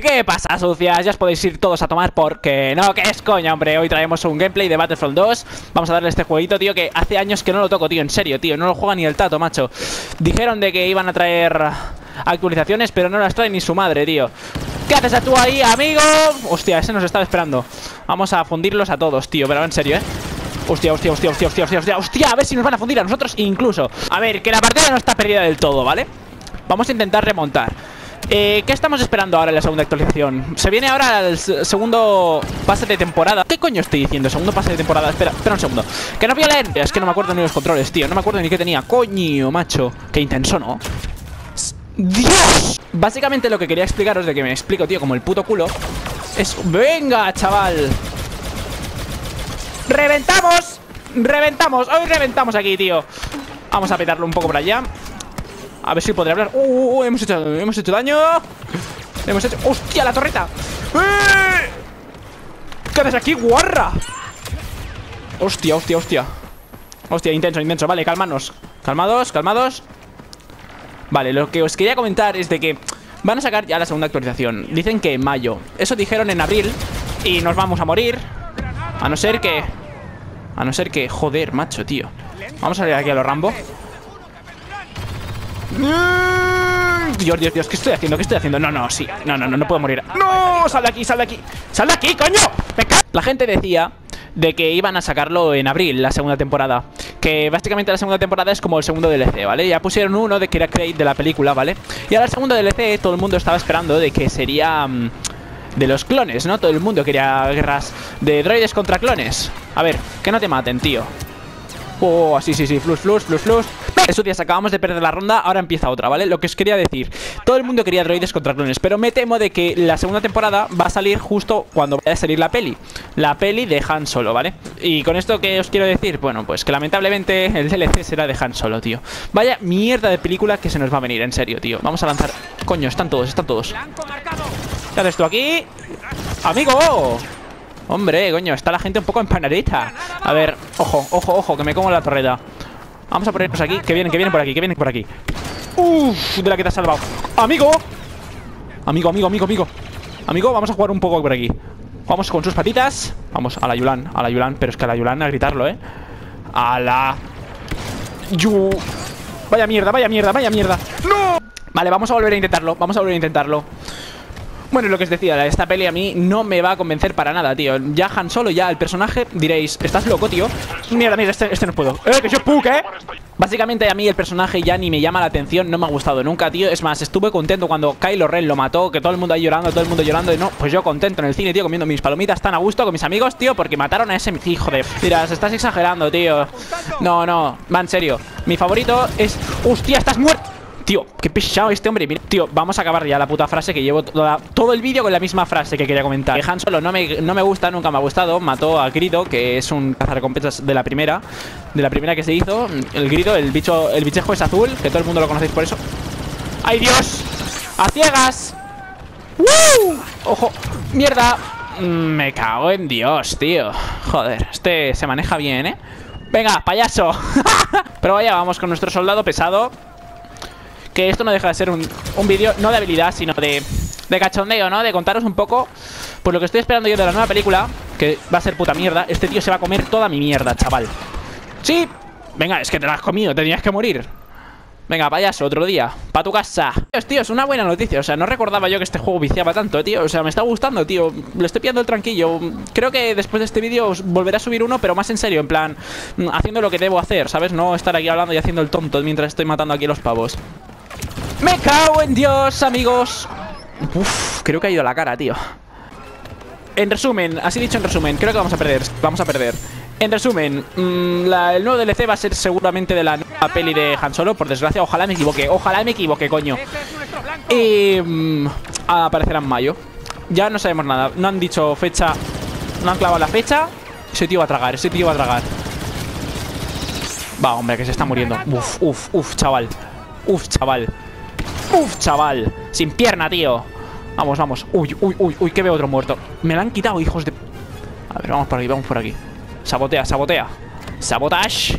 ¿qué pasa, sucias? Ya os podéis ir todos a tomar porque no, que es coña, hombre. Hoy traemos un gameplay de Battlefront 2. Vamos a darle este jueguito, tío, que hace años que no lo toco, tío, en serio, tío. No lo juega ni el tato, macho. Dijeron de que iban a traer actualizaciones, pero no las trae ni su madre, tío. ¿Qué haces tú ahí, amigo? Hostia, ese nos estaba esperando. Vamos a fundirlos a todos, tío, pero en serio, ¿eh? Hostia, hostia, hostia, hostia, hostia, hostia, hostia, a ver si nos van a fundir a nosotros incluso. A ver, que la partida no está perdida del todo, ¿vale? Vamos a intentar remontar. Eh, ¿Qué estamos esperando ahora en la segunda actualización? Se viene ahora el segundo pase de temporada ¿Qué coño estoy diciendo? Segundo pase de temporada Espera, espera un segundo ¡Que no violen! Es que no me acuerdo ni los controles, tío No me acuerdo ni qué tenía Coño, macho Qué intenso, ¿no? ¡Dios! Básicamente lo que quería explicaros De que me explico, tío, como el puto culo Es... ¡Venga, chaval! ¡Reventamos! ¡Reventamos! Hoy reventamos aquí, tío Vamos a petarlo un poco por allá a ver si podré hablar. Uh, uh, uh, hemos hecho, hemos hecho daño. Hemos hecho. ¡Hostia, la torreta! ¡Eh! ¿Qué haces aquí, guarra? Hostia, hostia, hostia. Hostia, intenso, intenso. Vale, calmanos. Calmados, calmados. Vale, lo que os quería comentar es de que van a sacar ya la segunda actualización. Dicen que en mayo. Eso dijeron en abril. Y nos vamos a morir. A no ser que. A no ser que. Joder, macho, tío. Vamos a salir aquí a los Rambo. Dios, Dios, Dios, ¿qué estoy haciendo? ¿Qué estoy haciendo? No, no, sí. No, no, no, no puedo morir. ¡No! ¡Sal de aquí, sal de aquí! ¡Sal de aquí, coño! La gente decía de que iban a sacarlo en abril, la segunda temporada. Que básicamente la segunda temporada es como el segundo DLC, ¿vale? Ya pusieron uno de que era Craig de la película, ¿vale? Y ahora el segundo DLC todo el mundo estaba esperando de que sería... Mm, de los clones, ¿no? Todo el mundo quería guerras de droides contra clones. A ver, que no te maten, tío. Oh, sí, sí, sí, flus, flus, flus, flus Eso días acabamos de perder la ronda, ahora empieza otra, ¿vale? Lo que os quería decir Todo el mundo quería droides contra clones Pero me temo de que la segunda temporada va a salir justo cuando vaya a salir la peli La peli de Han Solo, ¿vale? Y con esto que os quiero decir, bueno, pues que lamentablemente el DLC será de Han Solo, tío Vaya mierda de película que se nos va a venir, en serio, tío Vamos a lanzar... Coño, están todos, están todos ¿Qué haces tú aquí? ¡Amigo! Hombre, coño, está la gente un poco empanadita. A ver, ojo, ojo, ojo, que me como la torreta. Vamos a ponernos aquí, que vienen, que vienen por aquí, que vienen por aquí. Uff, de la que te has salvado. Amigo. Amigo, amigo, amigo, amigo. Amigo, vamos a jugar un poco por aquí. Vamos con sus patitas. Vamos, a la Yulan, a la Yulan Pero es que a la Yulan a gritarlo, ¿eh? A la... Yu... Vaya mierda, vaya mierda, vaya mierda. ¡No! Vale, vamos a volver a intentarlo Vamos a volver a intentarlo bueno, lo que os decía, esta peli a mí no me va a convencer para nada, tío Ya Han Solo, ya el personaje, diréis ¿Estás loco, tío? Mierda, mira, este, este no puedo ¡Eh, que yo puke, eh! Básicamente a mí el personaje ya ni me llama la atención No me ha gustado nunca, tío Es más, estuve contento cuando Kylo Ren lo mató Que todo el mundo ahí llorando, todo el mundo llorando Y no, pues yo contento en el cine, tío Comiendo mis palomitas tan a gusto con mis amigos, tío Porque mataron a ese hijo de... Mira, estás exagerando, tío No, no, va en serio Mi favorito es... ¡Hostia, estás muerto! Tío, qué pesado este hombre Tío, vamos a acabar ya la puta frase que llevo todo el vídeo con la misma frase que quería comentar que Han Solo no me, no me gusta, nunca me ha gustado Mató a Grido, que es un cazarrecompensas de la primera De la primera que se hizo El Grido, el bicho, el bichejo es azul Que todo el mundo lo conocéis por eso ¡Ay, Dios! ¡A ciegas! ¡Woo! ¡Ojo! ¡Mierda! Mm, me cago en Dios, tío Joder, este se maneja bien, ¿eh? Venga, payaso Pero vaya, vamos con nuestro soldado pesado que esto no deja de ser un, vídeo no de habilidad, sino de, de cachondeo, ¿no? De contaros un poco Pues lo que estoy esperando yo de la nueva película Que va a ser puta mierda. Este tío se va a comer toda mi mierda, chaval. ¡Sí! Venga, es que te la has comido, tenías que morir. Venga, payaso, otro día. Pa' tu casa. Tío, es una buena noticia. O sea, no recordaba yo que este juego viciaba tanto, tío. O sea, me está gustando, tío. Le estoy pillando el tranquillo. Creo que después de este vídeo os volveré a subir uno Pero más en serio, en plan Haciendo lo que debo hacer, ¿sabes? No estar aquí hablando y haciendo el tonto Mientras estoy matando aquí los pavos ¡Me cago en Dios, amigos! Uf, creo que ha ido a la cara, tío. En resumen, así dicho en resumen Creo que vamos a perder, vamos a perder. En resumen, mm, el nuevo DLC va a ser seguramente de la peli de Han Solo Por desgracia, ojalá me equivoque Ojalá me equivoque, coño. Y... Mm, aparecerá en mayo. Ya no sabemos nada No han dicho fecha No han clavado la fecha. Ese tío va a tragar, ese tío va a tragar. Va, hombre, que se está muriendo. Uf, uf, uf, chaval. Uf, chaval Uf, chaval. Sin pierna, tío. Vamos, vamos. Uy, uy, uy, uy, que veo otro muerto. Me lo han quitado, hijos de... A ver, vamos por aquí, vamos por aquí. Sabotea, sabotea. Sabotage.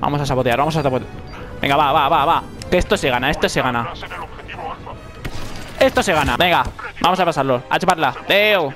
Vamos a sabotear, vamos a sabotear Venga, va, va, va, va. Que esto se gana, esto se gana. Esto se gana. Venga, vamos a pasarlo. A chuparla. Leo.